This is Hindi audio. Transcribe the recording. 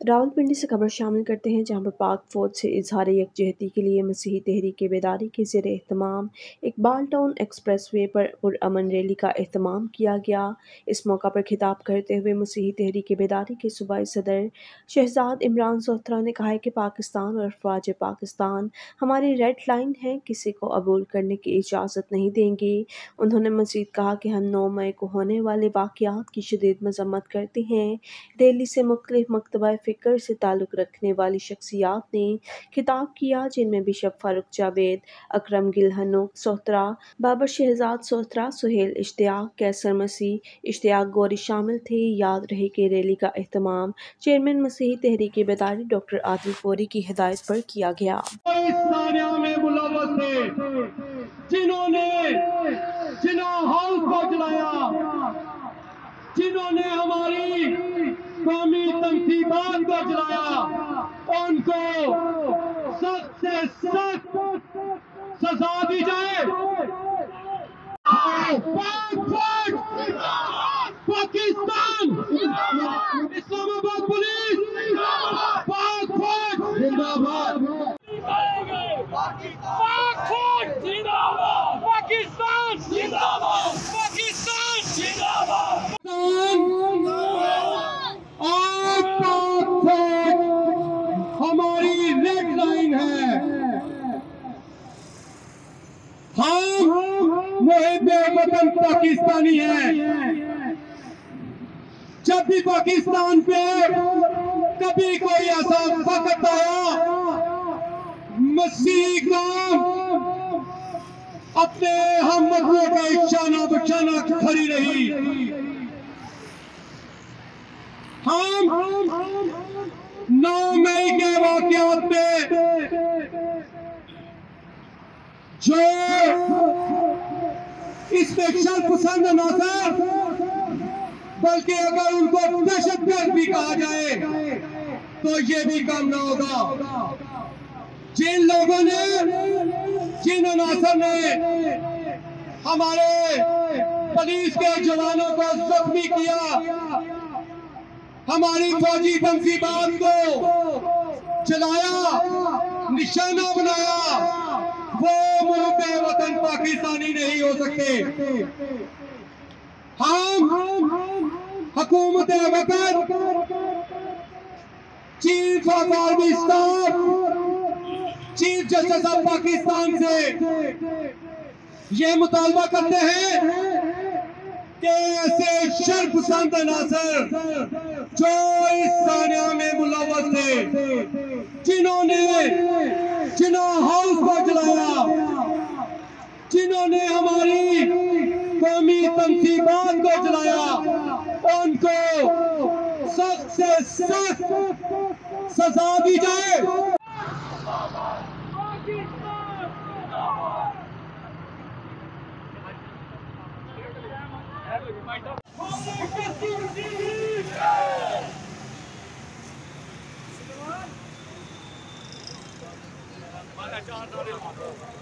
रावलपिंडी से खबर शामिल करते हैं, जहाँ पर पाक फौज से इजहार यकजहती के लिए मसीही तहरीक बेदारी के जेर अहतमाम इकबाल टाउन एक्सप्रेस वे पर पुरअमन रैली का अहतमाम किया गया। इस मौका पर खिताब करते हुए मसीही तहरीक बेदारी के सूबाई सदर शहजाद इमरान सोहरा ने कहा है कि पाकिस्तान और अफवाज पाकिस्तान हमारी रेड लाइन है, किसी को अबूल करने की इजाज़त नहीं देंगे। उन्होंने मजीद कहा कि हम नौ मई को होने वाले वाक़ात की शदीद मजम्मत करते हैं। दिल्ली से मुख्तलिफ़ मकतबा फ़िक्र से ताल्लुक़ रखने वाली शख्सियात ने खिताब किया, जिनमें बिशप फ़ारूक जावेद, अकरम गिलहनो, सोहतरा, बाबर शहजाद सोहतरा, सुहेल इश्तियाक, कैसर मसीह इश्तियाक गौरी शामिल थे। याद रहे कि रैली का अहतमाम चेयरमैन मसीही तहरीक बेदारी डॉक्टर आदिल फौरी की हिदायत पर किया गया। जिन्होंने हाउस को चलाया, जिन्होंने हमारी तनसीबात को चलाया उनको सख्त से सख्त सजा दी जाए। पाकिस्तान। इस्लामाबाद पुलिस। पाक जिंदाबाद। पाक फौज जिंदाबाद। पाकिस्तान। जिंदाबाद। हम वतन पाकिस्तानी है। जब भी पाकिस्तान पे कभी कोई ऐसा वक्त आया, मसीह अपने हम मतलों का शाना बचाना खड़ी रही। हम नौ मई के वाकत में जो शर पसंद न सर बल्कि अगर उनको दहशत गर्द भी कहा जाए तो ये भी काम ना होगा। जिन लोगों ने जिन अनासर ने हमारे पुलिस के जवानों को जख्मी किया, हमारी फौजी तंसीबात को चलाया निशाना बनाया वो मुल्क वतन पाकिस्तानी नहीं हो सकते। हम हकूमत वक्त chief of army staff, chief justice of Pakistan से ये मुतालबा करते हैं कि ऐसे शर्पसंद नासर जो इस सानिया में मुलवस थे जिन्होंने जिन्हों हाउस को चलाया जिन्होंने हमारी कौमी तनसीबात को चलाया उनको सख्त से सख्त सजा दी जाए। John,